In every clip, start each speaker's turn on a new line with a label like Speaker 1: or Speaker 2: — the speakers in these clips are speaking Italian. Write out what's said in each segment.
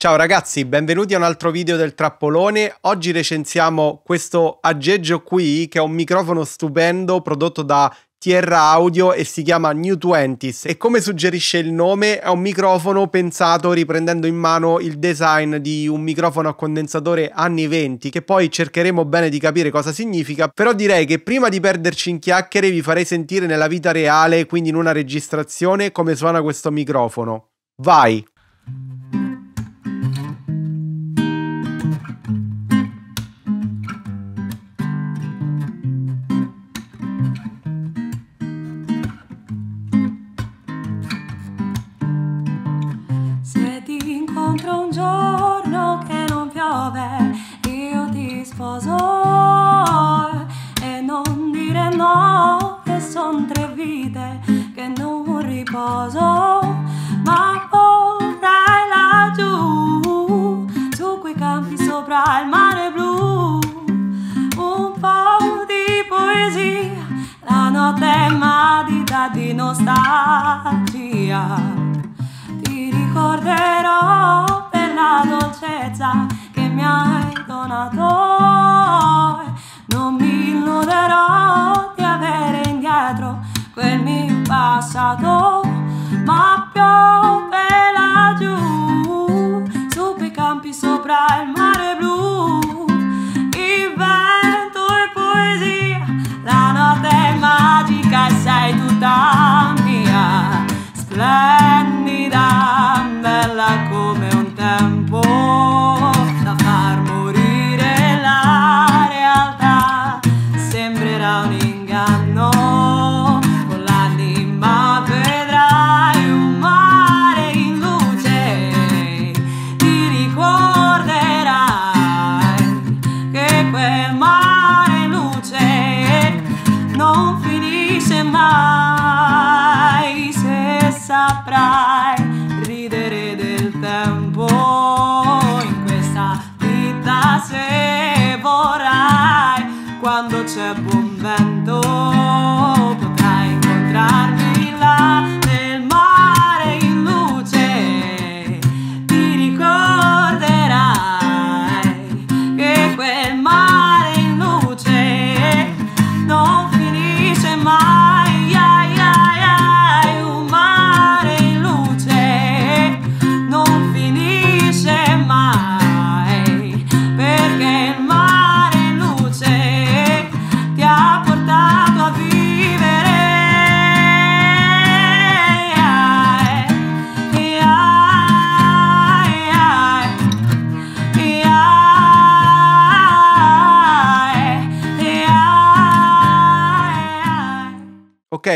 Speaker 1: Ciao ragazzi, benvenuti a un altro video del Trappolone. Oggi recensiamo questo aggeggio qui che è un microfono stupendo prodotto da Tierra Audio e si chiama New 20s e come suggerisce il nome è un microfono pensato riprendendo in mano il design di un microfono a condensatore anni 20 che poi cercheremo bene di capire cosa significa però direi che prima di perderci in chiacchiere vi farei sentire nella vita reale quindi in una registrazione come suona questo microfono. Vai!
Speaker 2: Nostalgia.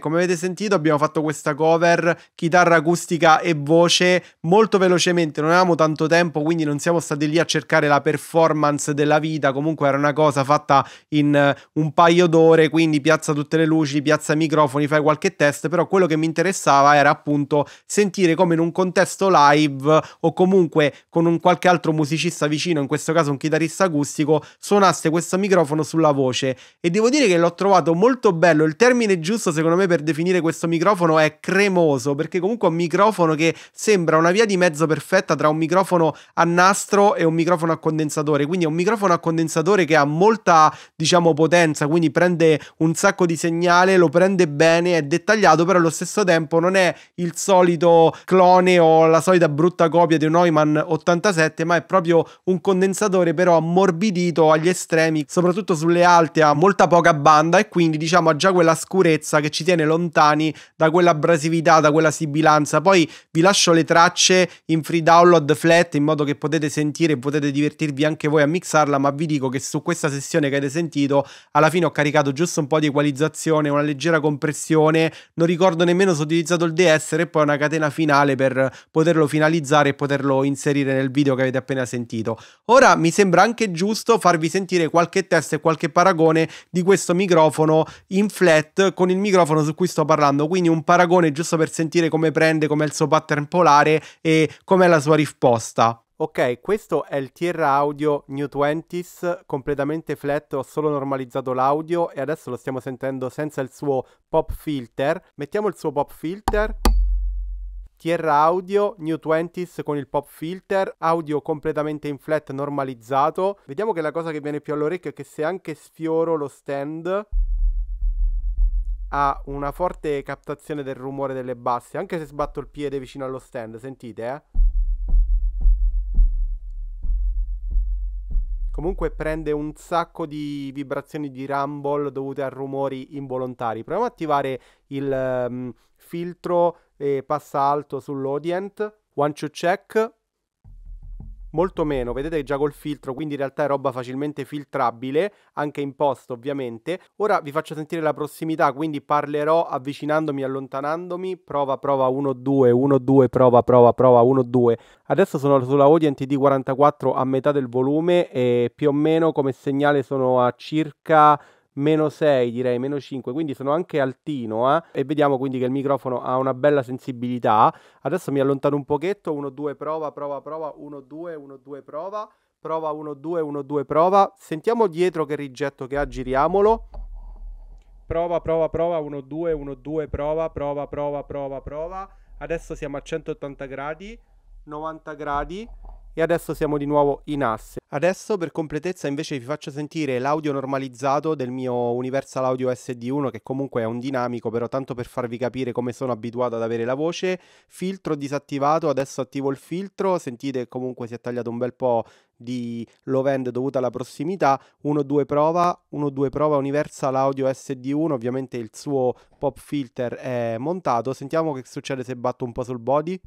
Speaker 1: Come avete sentito abbiamo fatto questa cover, chitarra acustica e voce molto velocemente, non avevamo tanto tempo quindi non siamo stati lì a cercare la performance della vita, comunque era una cosa fatta in un paio d'ore, quindi piazza tutte le luci, piazza i microfoni, fai qualche test, però quello che mi interessava era appunto sentire come in un contesto live o comunque con un qualche altro musicista vicino, in questo caso un chitarrista acustico, suonasse questo microfono sulla voce. E devo dire che l'ho trovato molto bello, il termine giusto secondo me per definire questo microfono è cremoso, perché comunque è un microfono che sembra una via di mezzo perfetta tra un microfono a nastro e un microfono a condensatore, quindi è un microfono a condensatore che ha molta, diciamo, potenza, quindi prende un sacco di segnale, lo prende bene, è dettagliato, però allo stesso tempo non è il solito clone o la solita brutta copia di un Neumann 87, ma è proprio un condensatore però ammorbidito agli estremi, soprattutto sulle alte ha molta poca banda e quindi diciamo ha già quella scurezza che ci tiene lontani da quella abrasività, da quella sibilanza. Poi vi lascio le tracce in free download flat in modo che potete sentire e potete divertirvi anche voi a mixarla, ma vi dico che su questa sessione che avete sentito alla fine ho caricato giusto un po' di equalizzazione, una leggera compressione, non ricordo nemmeno se ho utilizzato il DS e poi una catena finale per poterlo finalizzare e poterlo inserire nel video che avete appena sentito. Ora mi sembra anche giusto farvi sentire qualche test e qualche paragone di questo microfono in flat con il microfono microfono su cui sto parlando, quindi un paragone giusto per sentire come prende, com'è il suo pattern polare e com'è la sua risposta. Ok, questo è il Tierra Audio New 20s completamente flat, ho solo normalizzato l'audio e adesso lo stiamo sentendo senza il suo pop filter. Mettiamo il suo pop filter. Tierra Audio New 20s con il pop filter, audio completamente in flat normalizzato. Vediamo che la cosa che viene più all'orecchio è che se anche sfioro lo stand ha una forte captazione del rumore delle basse, anche se sbatto il piede vicino allo stand, sentite eh? Comunque prende un sacco di vibrazioni di rumble dovute a rumori involontari. Proviamo ad attivare il um, filtro e passa alto sull'audient. One to check molto meno, vedete già col filtro, quindi in realtà è roba facilmente filtrabile, anche in post ovviamente. Ora vi faccio sentire la prossimità, quindi parlerò avvicinandomi, allontanandomi, prova, prova, 1, 2, 1, 2, prova, prova, prova, 1, 2. Adesso sono sulla Audient D44 a metà del volume e più o meno come segnale sono a circa meno 6 direi, meno 5, quindi sono anche altino eh? e vediamo quindi che il microfono ha una bella sensibilità. Adesso mi allontano un pochetto, 1, 2, prova, prova, prova, 1, 2, 1, 2, prova, prova, 1, 2, 1, 2, prova. Sentiamo dietro che rigetto che ha, giriamolo. Prova, prova, prova, 1, 2, 1, 2, prova, prova, prova, prova, prova. Adesso siamo a 180 gradi, 90 gradi e adesso siamo di nuovo in asse. Adesso per completezza invece vi faccio sentire l'audio normalizzato del mio Universal Audio SD1 che comunque è un dinamico però tanto per farvi capire come sono abituato ad avere la voce. Filtro disattivato, adesso attivo il filtro, sentite comunque si è tagliato un bel po' di low end dovuta alla prossimità. 1-2 prova 1-2 prova Universal Audio SD1 ovviamente il suo pop filter è montato. Sentiamo che succede se batto un po' sul body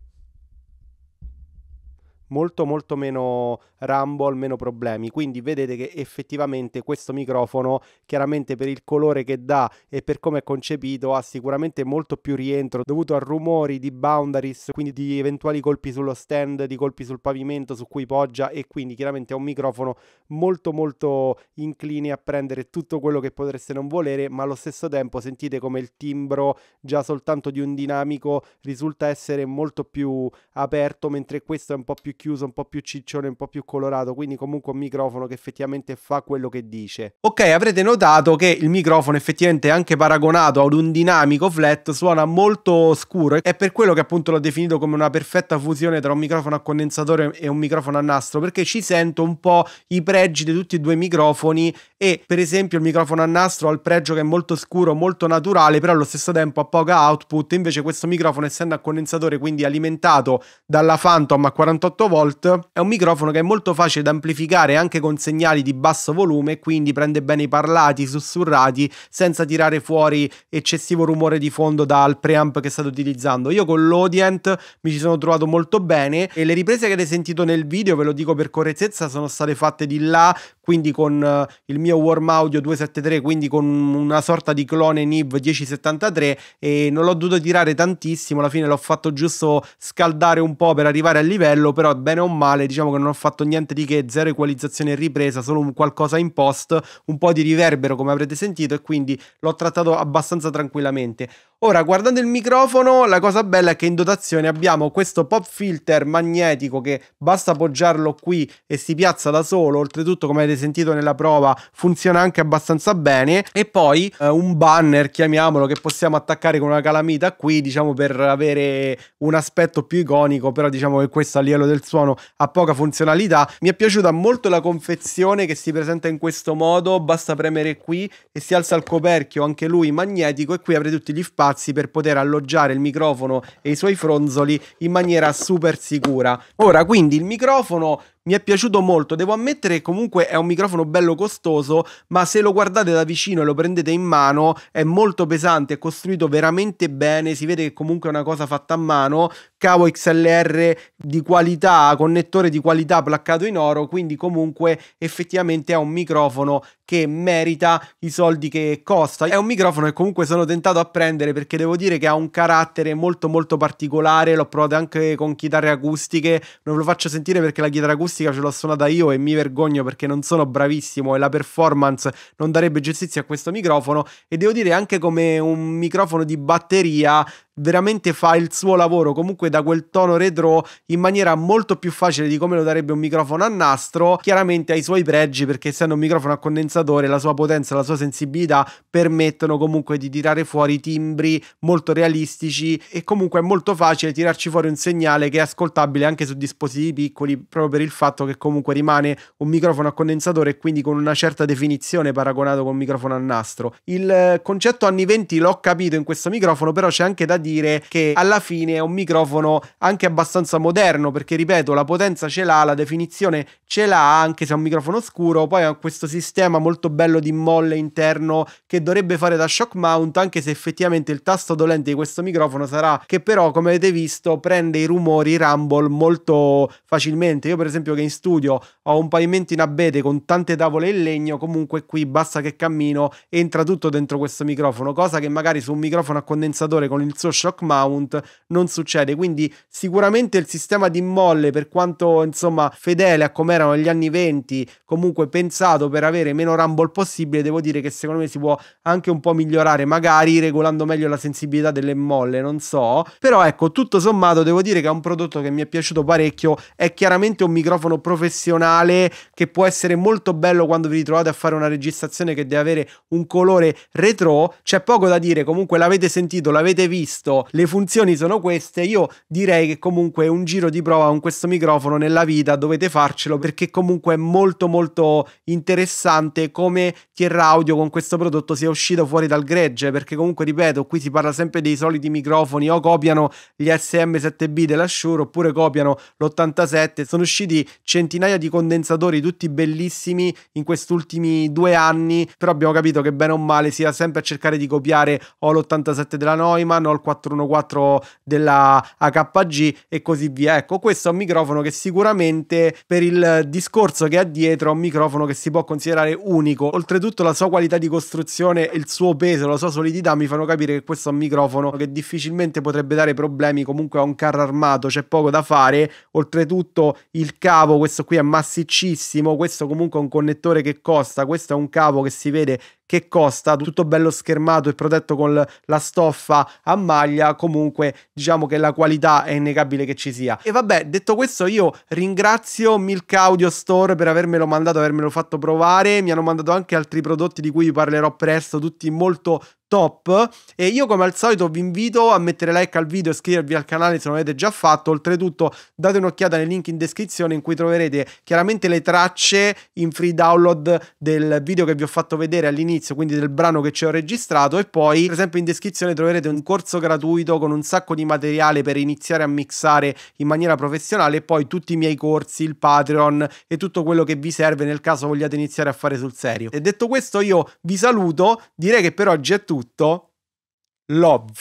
Speaker 1: molto molto meno rumble, meno problemi. Quindi vedete che effettivamente questo microfono, chiaramente per il colore che dà e per come è concepito, ha sicuramente molto più rientro dovuto a rumori di boundaries, quindi di eventuali colpi sullo stand, di colpi sul pavimento su cui poggia e quindi chiaramente è un microfono molto molto incline a prendere tutto quello che potreste non volere, ma allo stesso tempo sentite come il timbro già soltanto di un dinamico risulta essere molto più aperto, mentre questo è un po' più chiuso, un po' più ciccione, un po' più colorato, quindi comunque un microfono che effettivamente fa quello che dice. Ok, avrete notato che il microfono effettivamente anche paragonato ad un dinamico flat suona molto scuro è per quello che appunto l'ho definito come una perfetta fusione tra un microfono a condensatore e un microfono a nastro perché ci sento un po' i pregi di tutti e due i microfoni e per esempio il microfono a nastro ha il pregio che è molto scuro, molto naturale, però allo stesso tempo ha poca output, invece questo microfono essendo a condensatore quindi alimentato dalla Phantom a 48 volt è un microfono che è molto facile da amplificare anche con segnali di basso volume, quindi prende bene i parlati, i sussurrati, senza tirare fuori eccessivo rumore di fondo dal preamp che state utilizzando. Io con l'Audient mi ci sono trovato molto bene e le riprese che avete sentito nel video, ve lo dico per correttezza, sono state fatte di là, quindi con uh, il mio Warm Audio 273, quindi con una sorta di clone NIV 1073 e non l'ho dovuto tirare tantissimo, alla fine l'ho fatto giusto scaldare un po' per arrivare al livello, però bene o male diciamo che non ho fatto niente di che, zero equalizzazione e ripresa, solo un qualcosa in post, un po' di riverbero come avrete sentito e quindi l'ho trattato abbastanza tranquillamente. Ora, guardando il microfono, la cosa bella è che in dotazione abbiamo questo pop filter magnetico che basta appoggiarlo qui e si piazza da solo, oltretutto come avete sentito nella prova funziona anche abbastanza bene. E poi eh, un banner, chiamiamolo, che possiamo attaccare con una calamita qui, diciamo per avere un aspetto più iconico, però diciamo che questo a livello del suono ha poca funzionalità. Mi è piaciuta molto la confezione che si presenta in questo modo, basta premere qui e si alza il coperchio, anche lui magnetico e qui avrete tutti gli spazi spazi per poter alloggiare il microfono e i suoi fronzoli in maniera super sicura. Ora, quindi il microfono mi è piaciuto molto. Devo ammettere che comunque è un microfono bello costoso, ma se lo guardate da vicino e lo prendete in mano è molto pesante, è costruito veramente bene, si vede che comunque è una cosa fatta a mano, cavo XLR di qualità, connettore di qualità placcato in oro, quindi comunque effettivamente è un microfono che merita i soldi che costa. È un microfono che comunque sono tentato a prendere perché devo dire che ha un carattere molto molto particolare, l'ho provato anche con chitarre acustiche, non ve lo faccio sentire perché la chitarra acustica acustica ce l'ho suonata io e mi vergogno perché non sono bravissimo e la performance non darebbe giustizia a questo microfono. E devo dire anche come un microfono di batteria veramente fa il suo lavoro comunque da quel tono retro in maniera molto più facile di come lo darebbe un microfono a nastro, chiaramente ha i suoi pregi perché essendo un microfono a condensatore la sua potenza, la sua sensibilità permettono comunque di tirare fuori timbri molto realistici e comunque è molto facile tirarci fuori un segnale che è ascoltabile anche su dispositivi piccoli proprio per il fatto che comunque rimane un microfono a condensatore e quindi con una certa definizione paragonato con un microfono a nastro. Il eh, concetto anni 20 l'ho capito in questo microfono, però c'è anche da dire che alla fine è un microfono anche abbastanza moderno perché ripeto, la potenza ce l'ha, la definizione ce l'ha anche se è un microfono scuro, poi ha questo sistema molto bello di molle interno che dovrebbe fare da shock mount anche se effettivamente il tasto dolente di questo microfono sarà che però come avete visto prende i rumori rumble molto facilmente. Io per esempio che in studio ho un pavimento in abete con tante tavole in legno, comunque qui basta che cammino entra tutto dentro questo microfono, cosa che magari su un microfono a condensatore con il suo shock mount non succede. Quindi sicuramente il sistema di molle per quanto insomma fedele a come erano gli anni 20, comunque pensato per avere meno rumble possibile, devo dire che secondo me si può anche un po' migliorare, magari regolando meglio la sensibilità delle molle, non so. Però ecco, tutto sommato devo dire che è un prodotto che mi è piaciuto parecchio, è chiaramente un microfono professionale che può essere molto bello quando vi ritrovate a fare una registrazione che deve avere un colore retro, c'è poco da dire, comunque l'avete sentito, l'avete visto, le funzioni sono queste, io direi che comunque un giro di prova con questo microfono nella vita dovete farcelo perché comunque è molto molto interessante come Tier Audio con questo prodotto sia uscito fuori dal gregge perché comunque ripeto qui si parla sempre dei soliti microfoni o copiano gli SM7B della Shure oppure copiano l'87 sono usciti centinaia di condensatori tutti bellissimi in questi ultimi due anni però abbiamo capito che bene o male sia sempre a cercare di copiare o l'87 della Neumann o il 414 della HG e così via ecco questo è un microfono che sicuramente per il discorso che ha dietro, un microfono che si può considerare unico. Oltretutto la sua qualità di costruzione, il suo peso, la sua solidità mi fanno capire che questo è un microfono che difficilmente potrebbe dare problemi comunque a un carro armato, c'è poco da fare. Oltretutto il cavo, questo qui è massiccissimo, questo comunque è un connettore che costa, questo è un cavo che si vede che costa, tutto bello schermato e protetto con la stoffa a maglia, comunque diciamo che la qualità è innegabile che ci sia. E vabbè, detto questo io ringrazio Milk Audio Store per avermelo mandato, avermelo fatto provare, mi hanno mandato anche altri prodotti di cui vi parlerò presto, tutti molto top e io come al solito vi invito a mettere like al video e iscrivervi al canale se non l'avete già fatto. Oltretutto date un'occhiata nei link in descrizione in cui troverete chiaramente le tracce in free download del video che vi ho fatto vedere all'inizio quindi del brano che ci ho registrato. E poi per esempio in descrizione troverete un corso gratuito con un sacco di materiale per iniziare a mixare in maniera professionale e poi tutti i miei corsi il patreon e tutto quello che vi serve nel caso vogliate iniziare a fare sul serio. E detto questo io vi saluto. Direi che per oggi è tutto tutto, love.